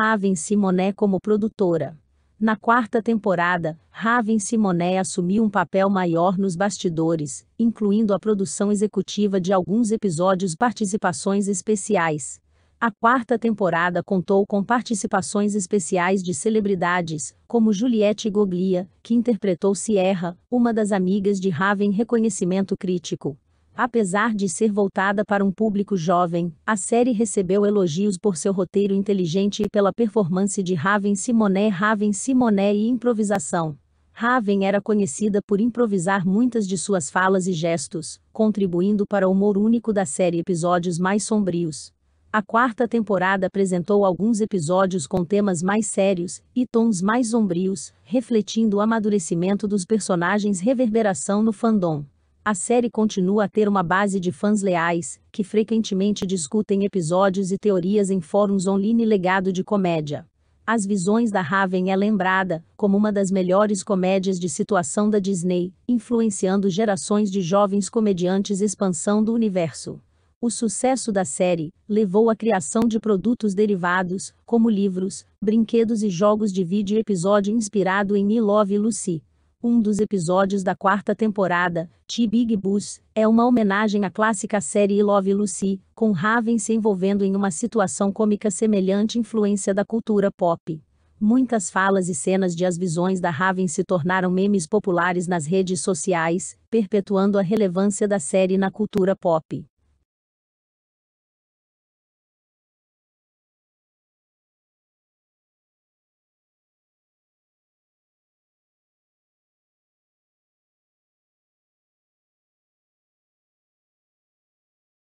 Raven Simonet como produtora. Na quarta temporada, Raven Simonet assumiu um papel maior nos bastidores, incluindo a produção executiva de alguns episódios participações especiais. A quarta temporada contou com participações especiais de celebridades, como Juliette Goglia, que interpretou Sierra, uma das amigas de Raven reconhecimento crítico. Apesar de ser voltada para um público jovem, a série recebeu elogios por seu roteiro inteligente e pela performance de Raven Simonet Raven Simonet e improvisação. Raven era conhecida por improvisar muitas de suas falas e gestos, contribuindo para o humor único da série episódios mais sombrios. A quarta temporada apresentou alguns episódios com temas mais sérios e tons mais sombrios, refletindo o amadurecimento dos personagens reverberação no fandom. A série continua a ter uma base de fãs leais, que frequentemente discutem episódios e teorias em fóruns online legado de comédia. As Visões da Raven é lembrada como uma das melhores comédias de situação da Disney, influenciando gerações de jovens comediantes expansão do universo. O sucesso da série levou à criação de produtos derivados, como livros, brinquedos e jogos de vídeo episódio inspirado em I Love Lucy. Um dos episódios da quarta temporada, T Big Bus, é uma homenagem à clássica série Love Lucy, com Raven se envolvendo em uma situação cômica semelhante influência da cultura pop. Muitas falas e cenas de As Visões da Raven se tornaram memes populares nas redes sociais, perpetuando a relevância da série na cultura pop.